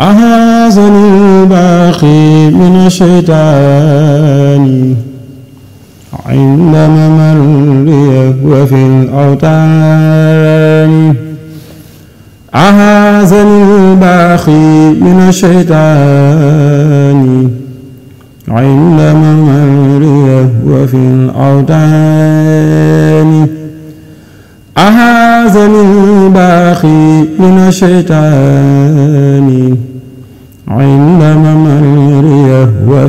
أهازني الباقي من الشيطان؟ عند ممري وفي الأوتان أهازني الباقي من الشيطان؟ عند ممري وفي الأوتان أهازني الباقي من الشيطان؟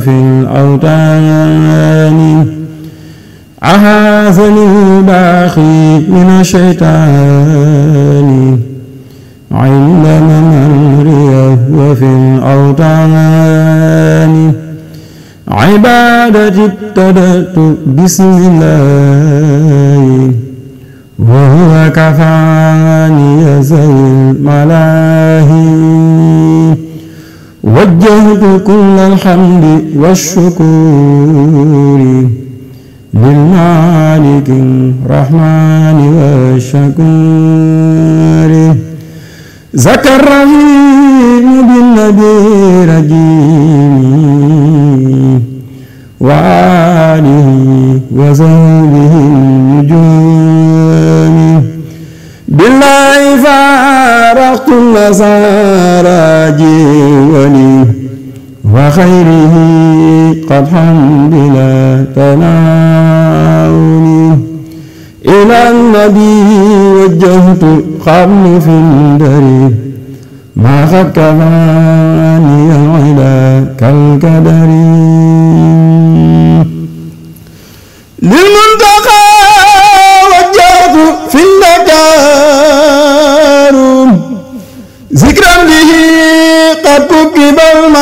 ممري وفي الأوتان أهازني الباقي من الشيطان. عند ممري وفي الأوتان عبادتي ابتدأت بسم الله. وهو كفاني زي الملاهي. وجهت كل الحمد والشكور للمالك الرحمن والشكور. زكى الرحيم بالنبي رجيم وآله وصحبه النجوم. فارقت النصارى جيولي وخيره قد حمد لا تناولي. إلى النبي وجهت قبل في الدري ما قد كفاني العلا كالكدر. للمنتقى وجهت في النكار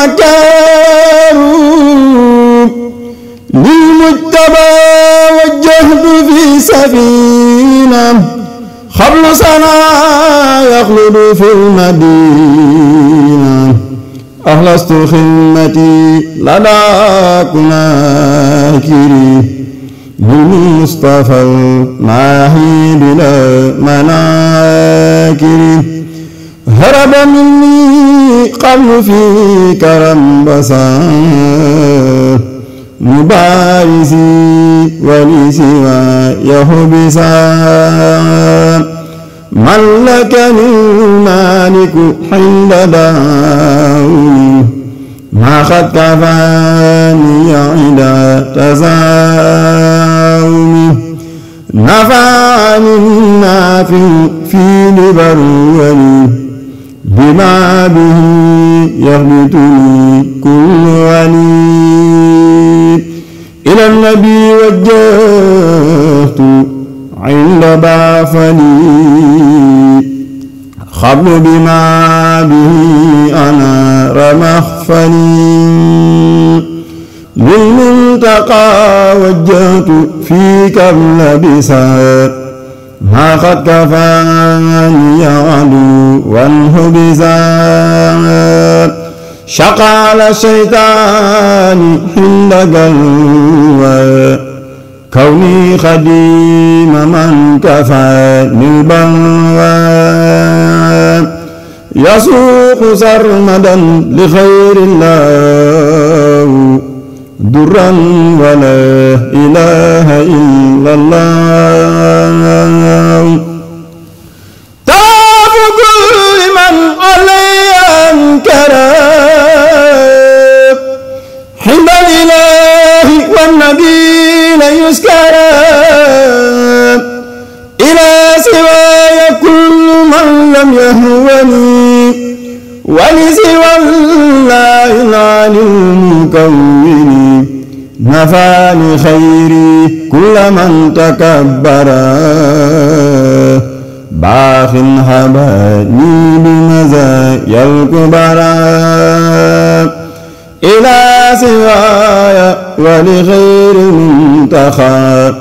المكار للمجتبى وجهت في سفينة خبل سنة يخلد في المدينة. أخلصت خدمتي لدى كناكري. للمصطفى الماهي بلا مناكر هرب مني قبل في كرم بصار مبارزي ولسوى يهبسا ملكني المالك حين داوني ما قد كفاني عند تزاومي نفعني النافع في لبروني بما به يهبطني كل ولي إلى النبي وجهت عند بعفني خبل بما به أنا رمخفني للمنتقى وجهت في كم بسات ما قد كفاني عدو وانهبزات شقال الشيطان حين قلوى كوني خديم من كفاني البلوى يسوق سرمدا لخير الله. درا ولا إله إلا الله طاف كل من علي أنكر حب الإله والنبي يسكر إلى سواي كل من لم يهوني ولسوى الله العلي المكون نفاني خيري كل من تكبر. باخ هباني بمزايا الكبرى. إلى سواي ولغير المنتخى.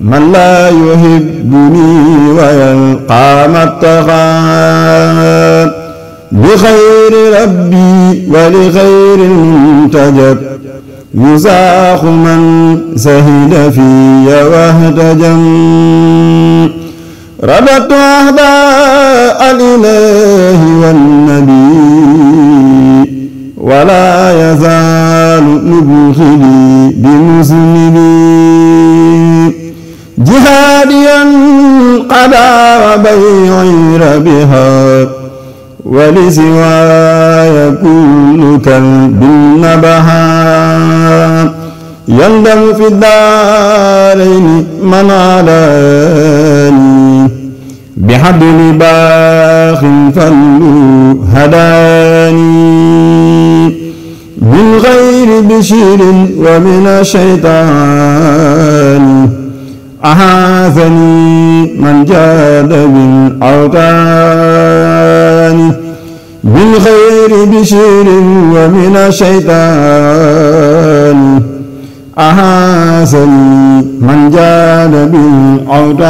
من لا يحبني ويلقى ما اتقى بخير ربي ولخير المنتجب. يزاح من سهد في واهتجم رددت أهداء الإله والنبي قد ولا يزال مبخلي بمسلمين جهاديا قضى وبيعي ربها. ولسواي كل كلب نبها يندم في الدارين من علاني بحبل باخ فلو هداني. من غير بشير ومن الشيطان. أحاثني من جاد بالأوطان غير بشير ومن الشيطان. أحاسني من جاد بالأوطان